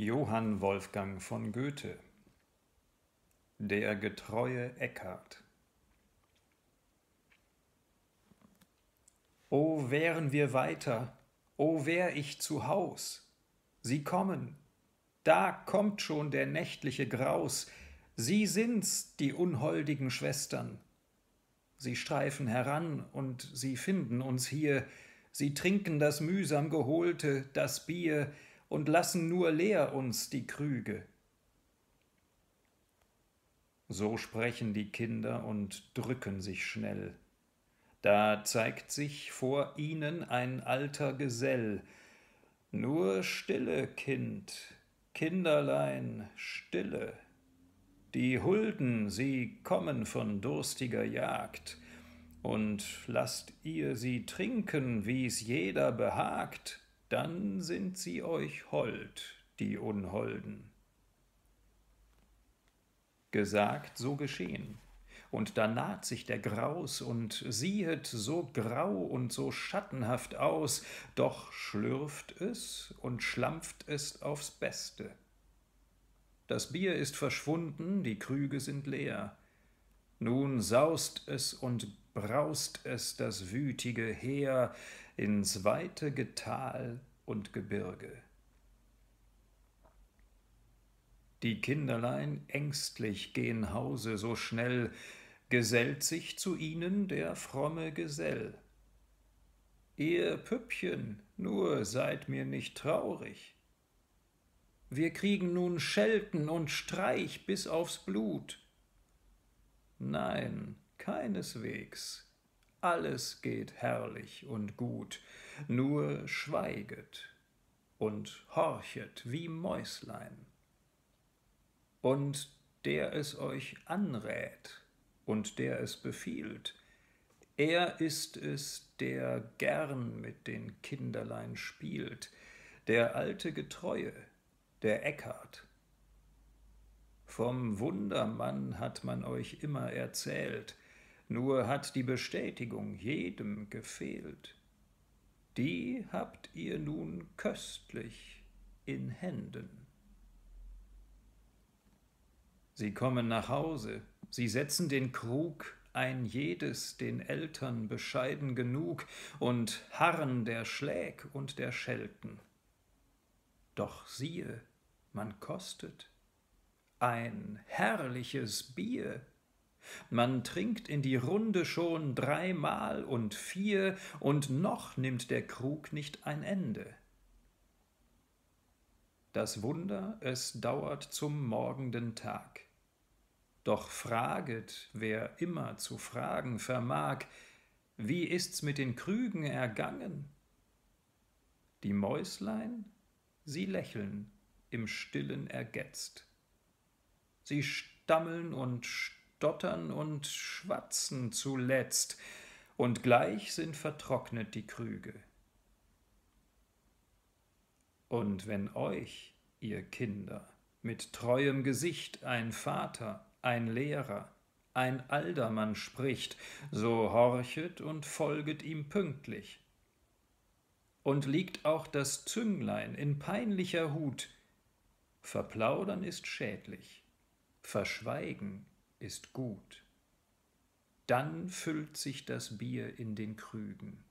Johann Wolfgang von Goethe. Der getreue Eckart O wären wir weiter, o wär ich zu Haus, Sie kommen, da kommt schon der nächtliche Graus, Sie sind's, die unholdigen Schwestern. Sie streifen heran und sie finden uns hier, Sie trinken das mühsam geholte, das Bier, und lassen nur leer uns die Krüge. So sprechen die Kinder und drücken sich schnell. Da zeigt sich vor ihnen ein alter Gesell. Nur stille, Kind, Kinderlein, stille. Die Hulden, sie kommen von durstiger Jagd, und lasst ihr sie trinken, wie's jeder behagt, dann sind sie euch hold, die Unholden. Gesagt, so geschehen. Und da naht sich der Graus und siehet so grau und so schattenhaft aus, doch schlürft es und schlampft es aufs Beste. Das Bier ist verschwunden, die Krüge sind leer. Nun saust es und braust es das wütige Heer ins weite Getal und Gebirge. Die Kinderlein ängstlich gehen Hause so schnell, gesellt sich zu ihnen der fromme Gesell. Ihr Püppchen, nur seid mir nicht traurig. Wir kriegen nun Schelten und Streich bis aufs Blut. Nein, keineswegs. Alles geht herrlich und gut, nur schweiget und horchet wie Mäuslein. Und der es euch anrät und der es befiehlt, er ist es, der gern mit den Kinderlein spielt, der alte Getreue, der Eckart, vom Wundermann hat man euch immer erzählt, nur hat die Bestätigung jedem gefehlt. Die habt ihr nun köstlich in Händen. Sie kommen nach Hause, sie setzen den Krug, ein jedes den Eltern bescheiden genug, und harren der Schläg und der Schelten. Doch siehe, man kostet ein herrliches Bier. Man trinkt in die Runde schon dreimal und vier, und noch nimmt der Krug nicht ein Ende. Das Wunder, es dauert zum morgenden Tag. Doch fraget, wer immer zu fragen vermag, wie ist's mit den Krügen ergangen? Die Mäuslein, sie lächeln im stillen ergetzt. Sie stammeln und stottern und schwatzen zuletzt, und gleich sind vertrocknet die Krüge. Und wenn euch, ihr Kinder, mit treuem Gesicht ein Vater, ein Lehrer, ein Aldermann spricht, so horchet und folget ihm pünktlich. Und liegt auch das Zünglein in peinlicher Hut, verplaudern ist schädlich, Verschweigen ist gut. Dann füllt sich das Bier in den Krügen.